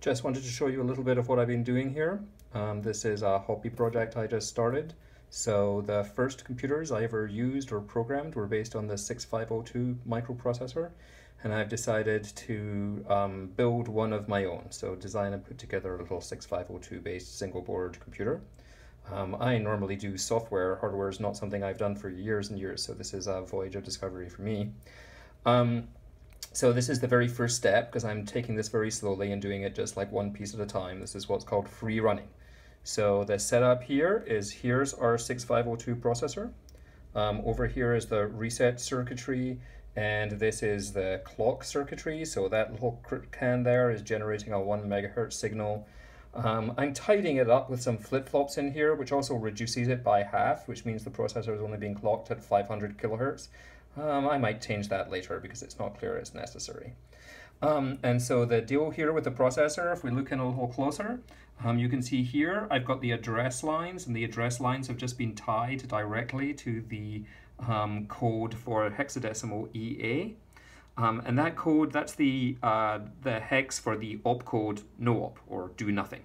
Just wanted to show you a little bit of what I've been doing here. Um, this is a hobby project I just started. So the first computers I ever used or programmed were based on the 6502 microprocessor and I've decided to um, build one of my own. So design and put together a little 6502 based single board computer. Um, I normally do software, hardware is not something I've done for years and years, so this is a voyage of discovery for me. Um, so this is the very first step because I'm taking this very slowly and doing it just like one piece at a time. This is what's called free running. So the setup here is here's our 6502 processor. Um, over here is the reset circuitry and this is the clock circuitry. So that little can there is generating a one megahertz signal. Um, I'm tidying it up with some flip-flops in here, which also reduces it by half, which means the processor is only being clocked at 500 kilohertz. Um, I might change that later because it's not clear it's necessary. Um, and so the deal here with the processor, if we look in a little closer, um, you can see here I've got the address lines and the address lines have just been tied directly to the um, code for hexadecimal EA. Um, and that code, that's the, uh, the hex for the opcode no op or do nothing.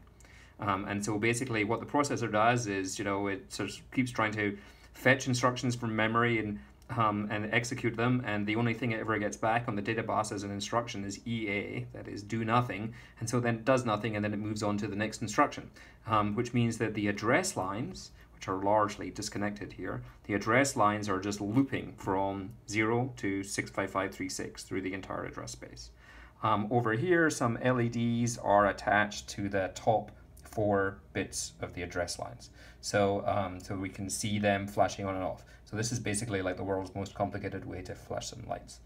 Um, and so basically what the processor does is, you know, it sort of keeps trying to fetch instructions from memory and um, and execute them, and the only thing it ever gets back on the data bus as an instruction is EA, that is do nothing, and so then it does nothing and then it moves on to the next instruction, um, which means that the address lines, which are largely disconnected here, the address lines are just looping from 0 to 65536 through the entire address space. Um, over here, some LEDs are attached to the top four bits of the address lines. So, um, so we can see them flashing on and off. So this is basically like the world's most complicated way to flash some lights.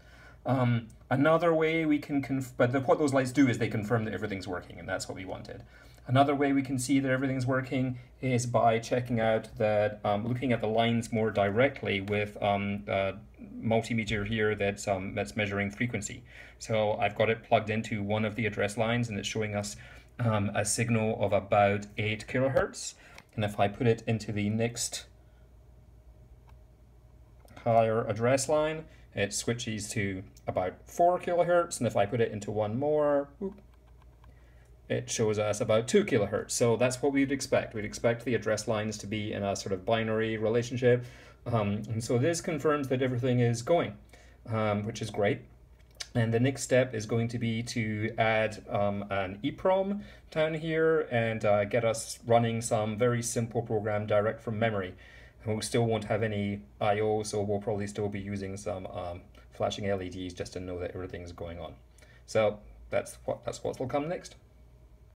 Um, another way we can, conf but the, what those lights do is they confirm that everything's working, and that's what we wanted. Another way we can see that everything's working is by checking out that, um, looking at the lines more directly with um, uh, multimeter here that's, um, that's measuring frequency. So I've got it plugged into one of the address lines and it's showing us um, a signal of about 8 kilohertz. And if I put it into the next higher address line, it switches to about 4 kilohertz. And if I put it into one more, whoop, it shows us about 2 kilohertz. So that's what we'd expect. We'd expect the address lines to be in a sort of binary relationship. Um, and so this confirms that everything is going, um, which is great. And the next step is going to be to add um, an EEPROM down here and uh, get us running some very simple program direct from memory. We still won't have any I.O., so we'll probably still be using some um, flashing LEDs just to know that everything's going on. So that's what that's what will come next.